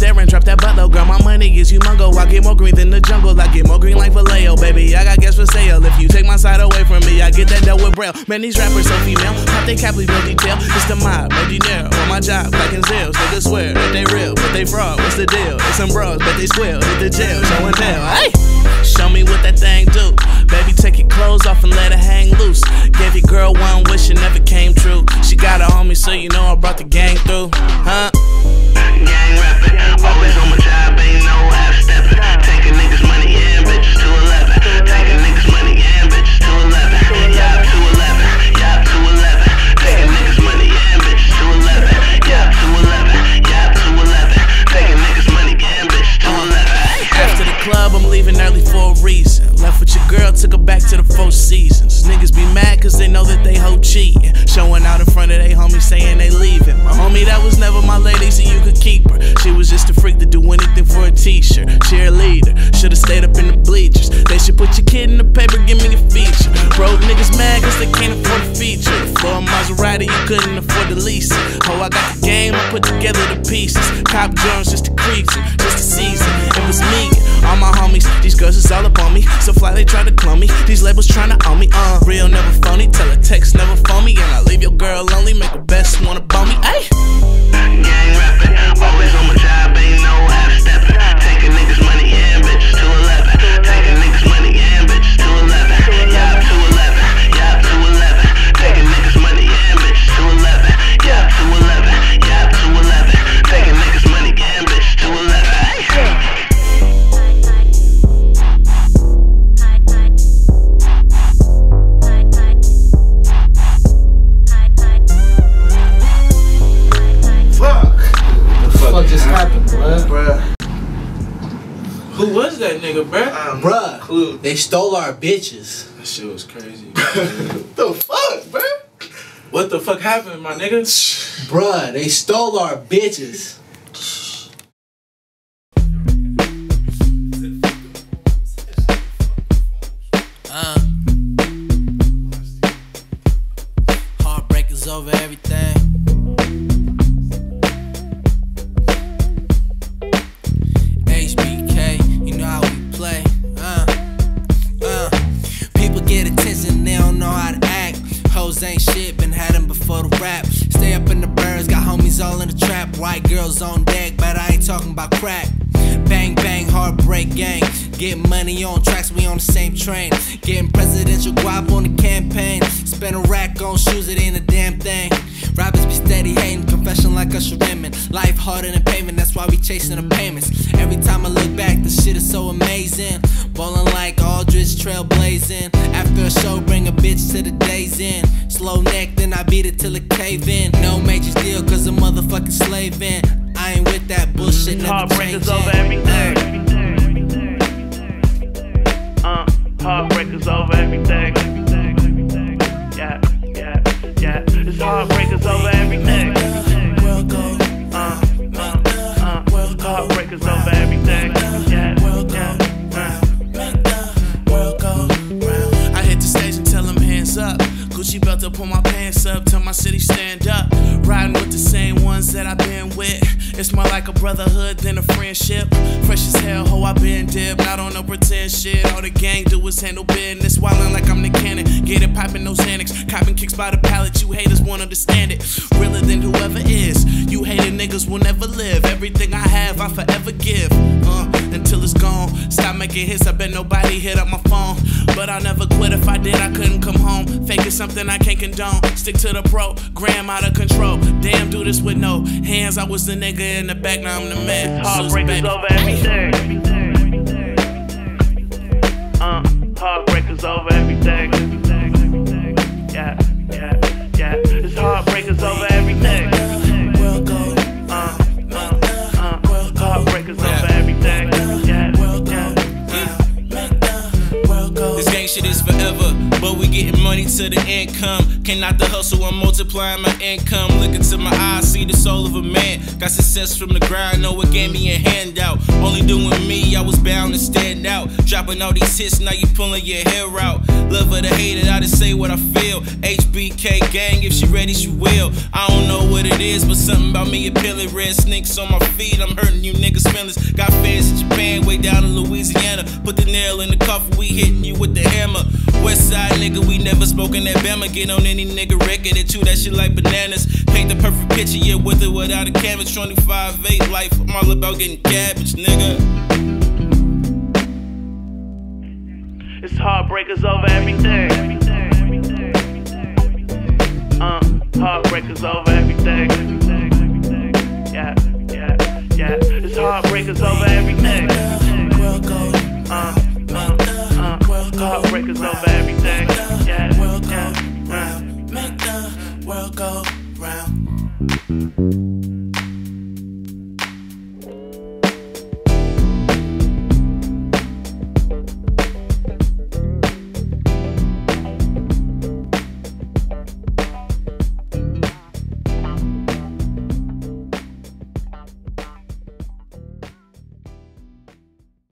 that there and drop that butt low. Girl, my money is humongo. I get more green than the jungle. I get more green like Vallejo, baby. I got gas for sale. If you take my side away from me, I get that dough with braille. Man, these rappers so female. Pop they cap, leave no detail. It's the mob, no dinero. On my job, black and zills. Niggas swear that they real, but they fraud. What's the deal? It's some bros, but they squill. Hit the jail, show and tell. Hey! Show me what that thing do. Baby, take your clothes off and let it hang loose. Gave your girl one wish, it never came true. She got a homie, so you know I brought the gang through. Huh? Of they homies saying they leaving. My homie that was never my lady, so you could keep her. She was just a freak to do anything for a t-shirt. Cheerleader, should've stayed up in the bleachers. They should put your kid in the paper, give me Broke niggas mad cause they can't afford a feature. For a Maserati, you couldn't afford the lease. Oh, I got the game, I put together the pieces. Cop Jones just to crease it, just to season. It was me, all my homies. These girls is all up on me. So fly, they try to clone me. These labels tryna own me. Uh, real, never phony. Tell a text, never phone me. And I leave your girl lonely. Make her best wanna bone me. Ayy. That nigga, bruh? Um, Bruh, Clue. they stole our bitches. That shit was crazy. What the fuck, bruh? what the fuck happened, my nigga? Bruh, they stole our bitches. Uh. Heartbreakers over everything. Bang, bang, heartbreak gang. Getting money on tracks, we on the same train. Getting presidential guap on the campaign. Spend a rack on shoes, it ain't a damn thing. Rappers be steady hating, confession like Usher Raymond. Life harder than payment, that's why we chasing the payments. Every time I look back, the shit is so amazing. Ballin' like Aldridge, trailblazing. After a show, bring a bitch to the days in. Slow neck, then I beat it till it cave in. No major deal, cause a motherfucking slave in. I ain't with that bullshit, Heartbreakers over everything. Uh, heartbreakers over everything. Gucci belt to pull my pants up, tell my city stand up. Riding with the same ones that I've been with. It's more like a brotherhood than a friendship. Fresh as hell, ho, I been dip. Not on no pretend shit. All the gang do is handle business. Wildin' like I'm the cannon. Get it poppin' no Xanax. Copping kicks by the pallet. You haters won't understand it. Realer than whoever is. You hated niggas will never live. Everything I have, I forever give. Making hits. I bet nobody hit up my phone. But I'll never quit. If I did, I couldn't come home. Faking something I can't condone. Stick to the program out of control. Damn, do this with no hands. I was the nigga in the back, now I'm the man. Heartbreakers over everything. Uh, heartbreakers over everything. But we getting money to the income. Cannot the hustle, I'm multiplying my income. Look into my eyes, see the soul of a man. Got success from the grind, know it gave me a handout. Only doing me, I was bound to stand out. Dropping all these hits, now you pulling your hair out. Love her to hate it, I just say what I feel. HBK gang, if she ready, she will. I don't know what it is, but something about me appealing. Red snakes on my feet, I'm hurting you niggas' feelings. Got fans in Japan, way down in the nail in the coffin, we hitting you with the hammer. West side nigga, we never spoken that Bama. Get on any nigga record and chew that shit like bananas. Paint the perfect picture, yeah, with it without a canvas. 25 8 life, I'm all about getting cabbage, nigga. It's heartbreakers over everything. Uh, heartbreakers over everything. Yeah, yeah, yeah. It's heartbreakers over everything. World go Uh, uh, uh, heartbreakers over everything. Yeah, world go yeah. round. Make the world go round.